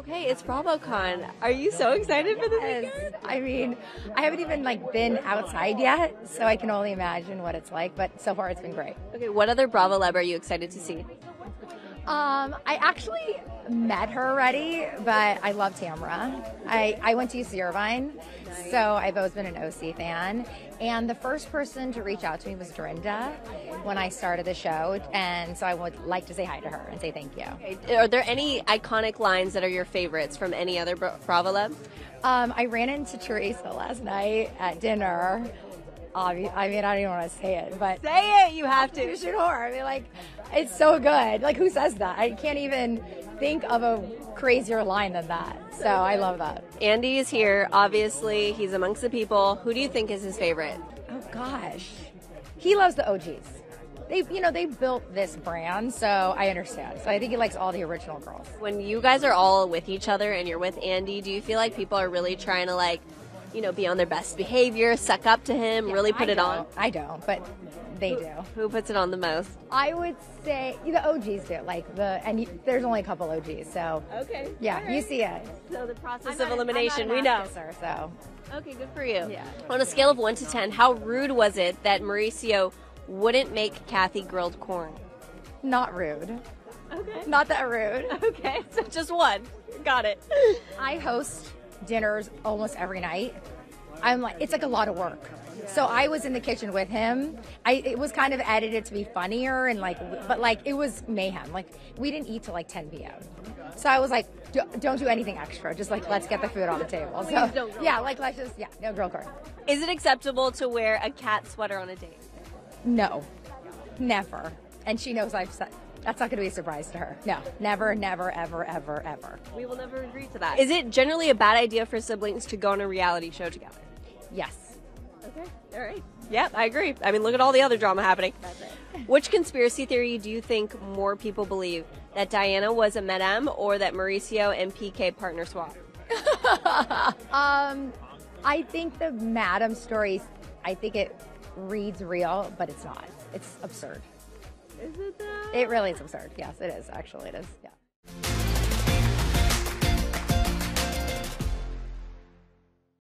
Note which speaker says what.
Speaker 1: Okay, it's BravoCon. Are you so excited for this?
Speaker 2: Yes. I mean, I haven't even like been outside yet, so I can only imagine what it's like. But so far, it's been great.
Speaker 1: Okay, what other Bravoleb are you excited to see?
Speaker 2: Um, I actually met her already, but I love Tamra. I, I went to UC Irvine, so I've always been an OC fan. And the first person to reach out to me was Dorinda when I started the show, and so I would like to say hi to her and say thank you.
Speaker 1: Okay, Are there any iconic lines that are your favorites from any other Bra- Bravoleb?
Speaker 2: Um, I ran into Teresa last night at dinner. Obvi- I mean, I don't even want to say it, but
Speaker 1: Say it, you have to.
Speaker 2: Horror. I mean, like, it's so good. Like, who says that? I can't even think of a crazier line than that. So I love that.
Speaker 1: Andy is here. Obviously, he's amongst the people. Who do you think is his favorite?
Speaker 2: Oh gosh, he loves the OGs. They, you know, they built this brand, so I understand. So I think he likes all the original girls.
Speaker 1: When you guys are all with each other and you're with Andy, do you feel like people are really trying to like, you know, be on their best behavior, suck up to him, really put
Speaker 2: I
Speaker 1: it on?
Speaker 2: I don't, but they do.
Speaker 1: Who puts it on the most?
Speaker 2: I would say the OGs do. Like the and you, there's only a couple OGs, so
Speaker 1: Okay.
Speaker 2: yeah, you see it.
Speaker 1: So the process
Speaker 2: I'm
Speaker 1: of elimination,
Speaker 2: I'm not
Speaker 1: we know.
Speaker 2: officer, so
Speaker 1: Okay, good for you.
Speaker 2: Yeah.
Speaker 1: On a scale of one to ten, how rude was it that Mauricio wouldn't make Kathy grilled corn?
Speaker 2: not rude.
Speaker 1: Okay.
Speaker 2: Not that rude.
Speaker 1: Okay, so just one. Got it.
Speaker 2: I host dinners almost every night. I'm like, it's like a lot of work. So I was in the kitchen with him. I it was kind of edited to be funnier and like, but like it was mayhem. Like we didn't eat till like 10 p.m. So I was like, don't do anything extra. Just like let's get the food on the table. So yeah, like let's just yeah, no girl card.
Speaker 1: Is it acceptable to wear a cat sweater on a date?
Speaker 2: No, never. And she knows I've said that's not going to be a surprise to her. No, never, never, ever, ever, ever.
Speaker 1: We will never agree to that. Is it generally a bad idea for siblings to go on a reality show together?
Speaker 2: Yes.
Speaker 1: Okay, all right. Yeah, I agree. I mean, look at all the other drama happening. That's it. Which conspiracy theory do you think more people believe? That Diana was a madame or that Mauricio and PK partner swap?
Speaker 2: Um, I think the Madam story, I think it reads real, but it's not. It's absurd.
Speaker 1: Is it that?
Speaker 2: It really is absurd. Yes, it is. Actually, it is. Yeah.